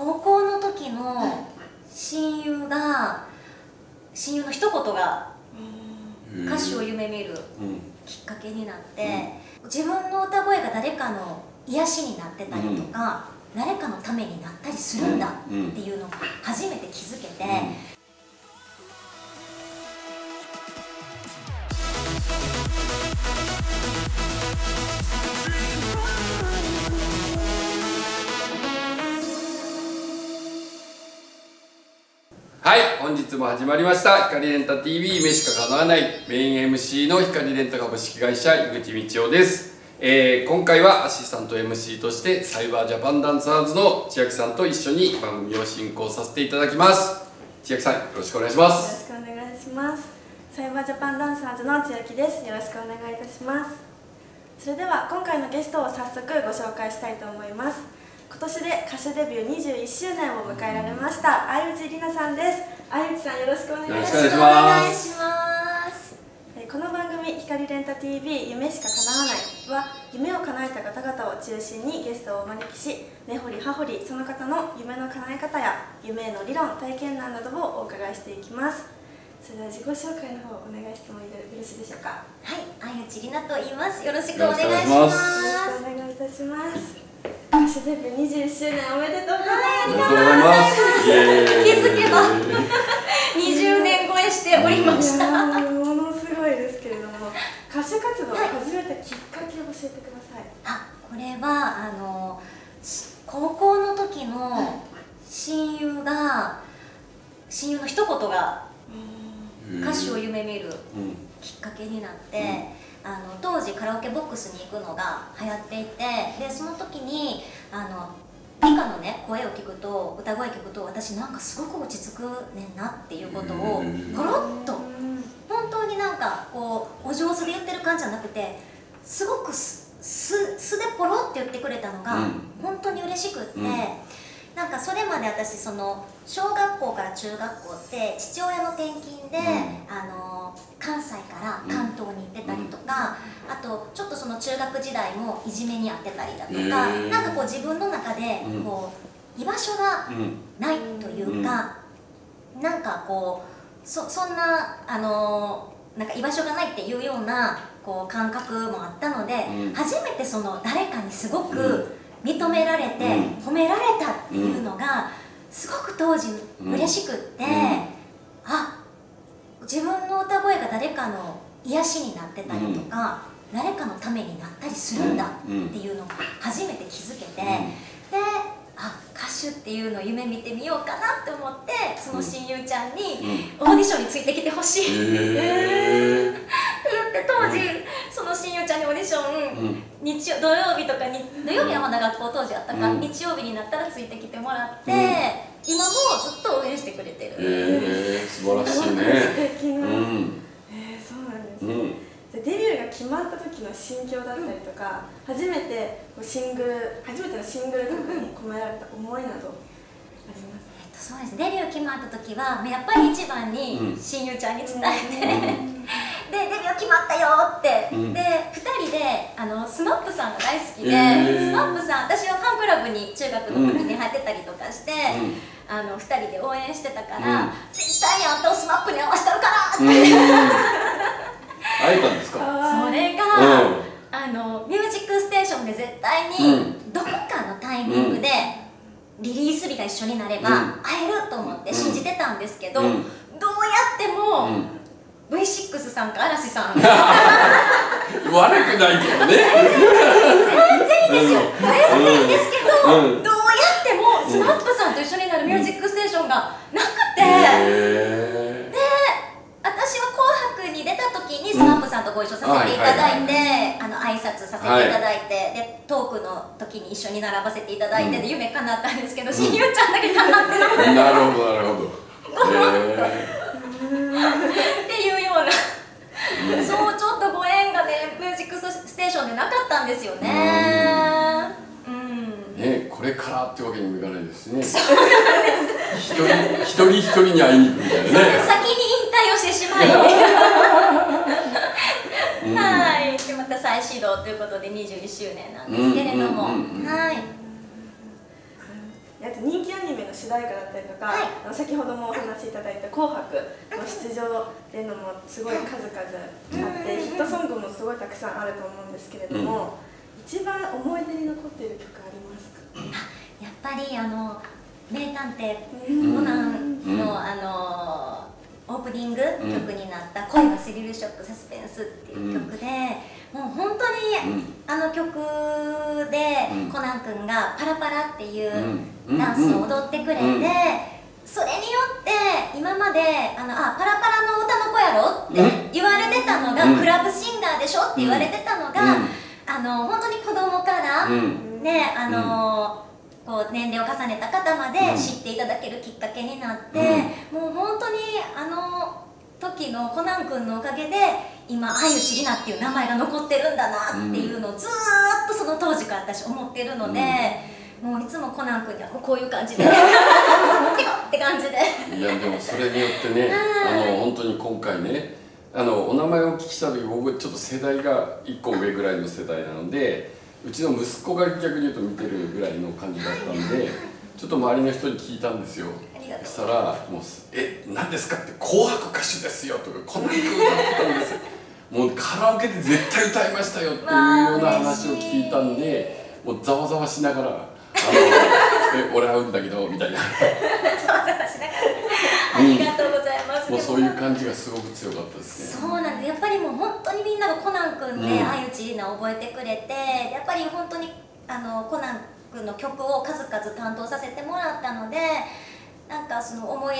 高校の時の親友が親友の一言が歌手を夢見るきっかけになって、自分の歌声が誰かの癒しになってたりとか、誰かのためになったりするんだっていうのを初めて気づけて。本日も始まりました。光レンタ TV 夢しか叶わない。メイン MC の光レンタ株式会社井口道夫です、えー、今回はアシスタント MC としてサイバージャパンダンサーズの千秋さんと一緒に番組を進行させていただきます。千秋さんよろしくお願いします。よろしくお願いします。サイバージャパンダンサーズの千秋です。よろしくお願いいたします。それでは今回のゲストを早速ご紹介したいと思います。今年で歌手デビュー21周年を迎えられました相内里奈さんです。相内さんよろしくお願いします。この番組「光レンタ TV 夢しか叶わない」は夢を叶えた方々を中心にゲストをお招きし根掘り葉掘りその方の夢の叶え方や夢への理論体験談などをお伺いしていきます。それでは自己紹介の方お願いしてもよろしいでしょうか？はい相内里奈と言います。よろしくお願いします。よろしくお願いいたします。歌手デビュー21周年おめでとうございます。気づけば。20年超えしておりました。ものすごいですけれども、歌手活動を始めたきっかけを教えてください。あ、これはあの高校の時の親友が親友の一言が歌手を夢見るきっかけになって。あの当時カラオケボックスに行くのが流行っていてでその時にあの理科のね声を聞くと歌声聞くと私なんかすごく落ち着くねんなっていうことをポロッと本当になんかこうお上手で言ってる感じじゃなくてすごく素でポロって言ってくれたのが本当に嬉しくって。なんかそれまで私その小学校から中学校って父親の転勤で、うん、あの関西から関東に行ってたりとか、うん、あとちょっとその中学時代もいじめにあってたりだとか、えー、なんかこう自分の中でこう、居場所がないというか、うん、なんかこうそそんなあのなんか居場所がないっていうようなこう感覚もあったので、初めてその誰かにすごく、認められて、褒められたっていうのがすごく当時嬉しくって、あ自分の歌声が誰かの癒しになってたりとか、誰かのためになったりするんだっていうのを初めて気づけて、であ歌手っていうのを夢見てみようかなって思ってその親友ちゃんにオーディションについてきてほしい、って言って当時その親友ちゃんにオーディション、日曜土曜日とかに土曜日はまだ学校当時あったから、日曜日になったらついてきてもらって、今もずっと応援してくれてる、えー、素晴らしいね。素敵な、うん、えー、そうなんですね、じゃデビューが決まった時の心境だったりとか、うん、初めてシングル初めてのシングルとかに込められた思いなどあります？えっと、そうです。デビュー決まった時はやっぱり一番に親友ちゃんに伝えて、うん、でデビュー決まったよって、うん、で2人であのスマップさんが大好きで、えー、スマップさん私はファンクラブに中学の時に入ってたりとかして、あの2人で応援してたから、絶対にあんたをスマップに合わせたるからって、会えたんですか？それが、うん、あの「ミュージックステーション」で絶対にどこかのタイミングで、リリース日が一緒になれば会えると思って信じてたんですけど、どうやっても、V6 さんか嵐さん。悪くないけどね。全然いいですよ。全然いいんですけど、どうやっても SMAP さんと一緒になる「ミュージックステーション」がなくて。に出た時にスナップさんとご一緒させていただいて、あの挨拶させていただいて、でトークの時に一緒に並ばせていただいて、で夢叶ったんですけど、親友ちゃんだけ叶ってなくて、なるほどなるほど、っていうような、そうちょっとご縁がねミュージックステーションでなかったんですよね。ね、これからってわけにもいかないですね。一人一人一人に会いに行くみたいなね。先に引退をしてしまい。はい、でまた再始動ということで21周年なんですけれども、はい。やえっと、人気アニメの主題歌だったりとか、はいあの先ほどもお話しいただいた「紅白」の出場っていうのもすごい数々あって、ヒットソングもすごいたくさんあると思うんですけれども、一番思い出に残っている曲ありますか？やっぱりあの名探偵うん。コナンの、うん。あのオープニング曲になった「恋はスリルショックサスペンス」っていう曲で、もう本当に、うん。あの曲で、うん。コナン君がパラパラっていううん。ダンスを踊ってくれて、うん。それによって今まであのあパラパラの歌の子やろって言われてたのが、うん。クラブシンガーでしょって言われてたのが、うん。あの本当に子供から、うん。ねあのこう年齢を重ねた方までうん。知っていただけるきっかけになって、もう本当にあの時のコナン君のおかげで今相内里奈っていう名前が残ってるんだなっていうのをずーっとその当時から私思ってるので、もういつもコナン君にはこういう感じで って感じで。いやでもそれによってねあの本当に今回ねあのお名前をお聞きした時僕ちょっと世代が1個上ぐらいの世代なのでうちの息子が逆に言うと見てるぐらいの感じだったんで ちょっと周りの人に聞いたんですよそしたらもう「え何ですか?」って「紅白歌手ですよ」とか「こんな曲歌ってたんですよ」もうカラオケで絶対歌いましたよっていうような話を聞いたんで もうざわざわしながら「あのえ俺会うんだけど」みたいな。ざわざわしながらありがとうございます、もうでそういう感じがすごく強かったですね。そうなんですやっぱりもう本当にみんながコナン君でうん相内里奈を覚えてくれてやっぱり本当にあのコナン君の曲を数々担当させてもらったのでなんかその思い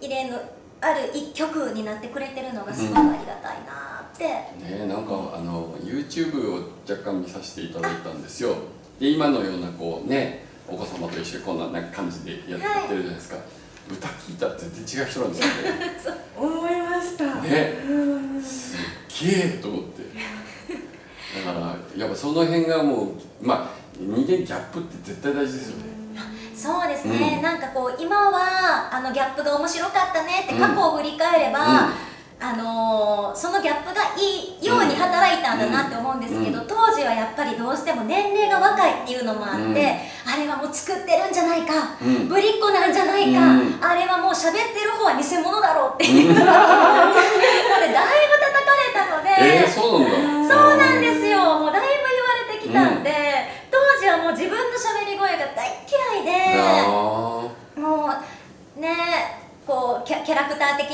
入れのある一曲になってくれてるのがすごくありがたいなって、ねなんかあの YouTube を若干見させていただいたんですよ。で今のようなこうねお子様と一緒にこんななんか感じでやってやってるじゃないですか。歌聞いたら全然違う人なんですよね。思いました。ね。うんすっげえと思って。だからやっぱその辺がもうまあ人間ギャップって絶対大事ですよね。そうですね、うん。なんかこう今はあのギャップが面白かったねって過去を振り返れば、うんあのーそのギャップがいいように働いたんだなって思うんですけど、うん。当時はやっぱりどうしても年齢が若いっていうのもあって、うん。あれはもう作ってるんじゃないか、うん。ぶりっ子なんじゃないか、うん。あれはもう喋ってる方は偽物だろうっていう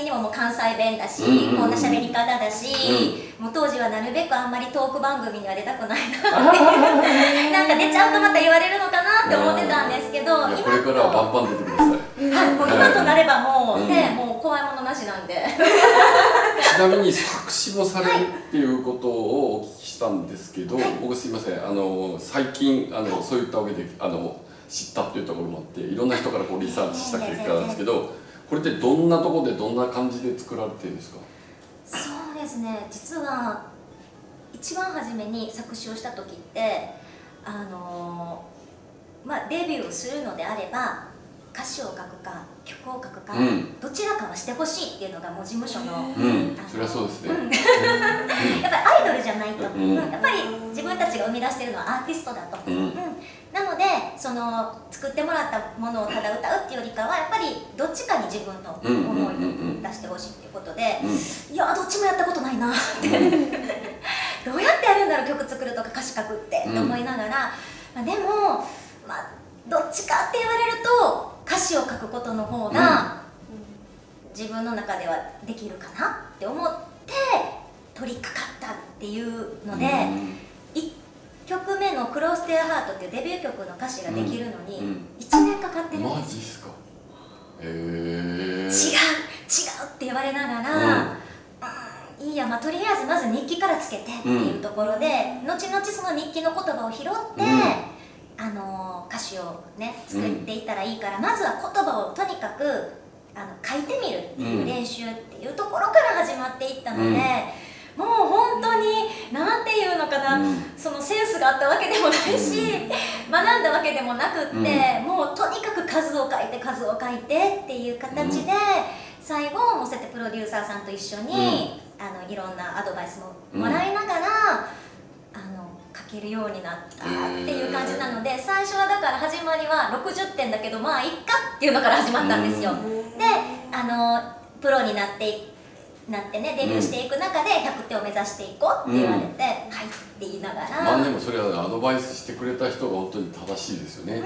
的にももう関西弁だし、うんうんうん。こんな喋り方だし、もう当時はなるべくあんまりトーク番組には出たくないなって。いう なんか出ちゃうとまた言われるのかなって思ってたんですけどこれからはバンバン出てください。はい、もう今となればもうね、うん。もう怖いものなしなんで。ちなみに作詞もされるっていうことをお聞きしたんですけど、僕すいませんあの最近あのそういったわけであの知ったっていうところもあっていろんな人からこうリサーチした結果なんですけどこれってどんなところでどんな感じで作られてるんですか？そうですね。実は一番初めに作詞をした時ってあのまあデビューするのであれば歌詞を書くか曲を書くか、うん。どちらかはしてほしいっていうのがもう事務所の、うんそりゃそうですね、うんやっぱりアイドルじゃないと、うんうんやっぱり自分たちが生み出してるのはアーティストだと、うん。なのでその作ってもらったものをただ歌うっていうよりかはやっぱりどっちかに自分の思いうんうんうん。うんを出してほしいっていうことで、うん。いやどっちもやったことないな。っ てどうやってやるんだろう曲作るとか歌詞書くってって思いながら、まあ、でも、まあ、どっちかって言われると歌詞を書くことの方が自分の中ではできるかなって思って取り掛かったっていうので、1の「クロス・テア・ハート」っていうデビュー曲の歌詞ができるのにうんうん。1年かかってるんマですよ。ジっすか？へえ違う違うって言われながら、うん。いいや、まあ、とりあえずまず日記からつけてっていうところで、後々その日記の言葉を拾って、あの歌詞をね作っていったらいいから、まずは言葉をとにかくあの書いてみるっていう練習っていうところから始まっていったので、うんもう本当に何て言うのかな、うん。そのセンスがあったわけでもないし、学んだわけでもなくって、もうとにかく数を書いて数を書いてっていう形で、最後もそうやってプロデューサーさんと一緒に、あのいろんなアドバイスももらいながら、あの書けるようになったっていう感じなので最初はだから始まりは60点だけどまあいっかっていうのから始まったんですよ。であのプロになってなってねデビューしていく中で100点を目指していこうって言われて、うん、はいって言いながら。まあでもそれはアドバイスしてくれた人が本当に正しいですよね、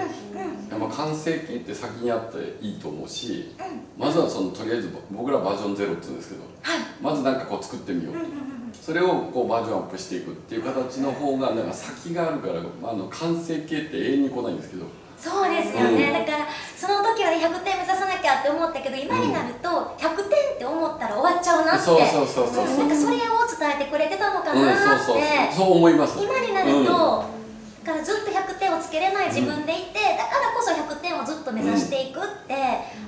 うんうん、完成形って先にあっていいと思うし、うん、まずはそのとりあえず僕らバージョンゼロって言うんですけど、はい、まず何かこう作ってみようと、うんうんうん、それをこうバージョンアップしていくっていう形の方がなんか先があるから、まあ、あの完成形って永遠に来ないんですけどそうですよね、うん、だからその時はね100点目指さなきゃって思ったけど今になると100点って思ったら終わっちゃうなって。そうそうそうそう、なんかそれを伝えてくれてたのかなって、うん、そうそうそう。思います。今になると、だからずっと100点をつけれない自分でいて、だからこそ100点をずっと目指していくって、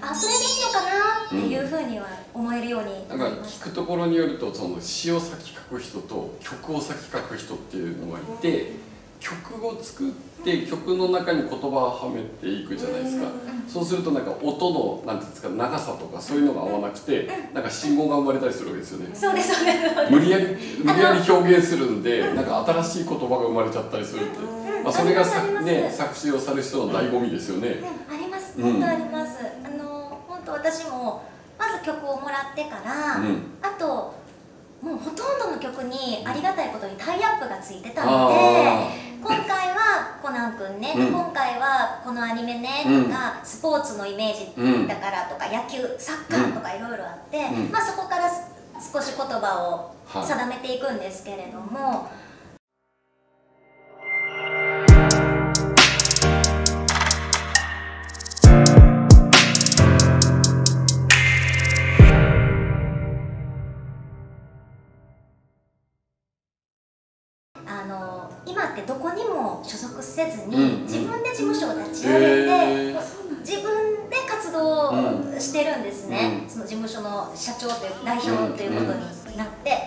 あそれでいいのかなっていうふうには思えるようになんか聞くところによるとその詩を先書く人と曲を先書く人っていうのがいて、曲を作って曲の中に言葉をはめていくじゃないですか、そうするとなんか音のなんていうんですか長さとかそういうのが合わなくて、なんか信号が生まれたりするわけですよね。そうですそうです。無理やり無理やり表現するんでなんか新しい言葉が生まれちゃったりするって、まあ、それがさ、ね、作詞をされる人の醍醐味ですよね、あります本当あります、あの本当私もまず曲をもらってから、あともうほとんどの曲にありがたいことにタイアップがついてたのではコナン君ね、うん、今回はこのアニメねとか、うん、スポーツのイメージだからとか、野球サッカーとかいろいろあって、まあ、そこから少し言葉を定めていくんですけれども。せずに、自分で事務所を立ち上げて、自分で活動してるんですね、その事務所の社長という代表ということになって、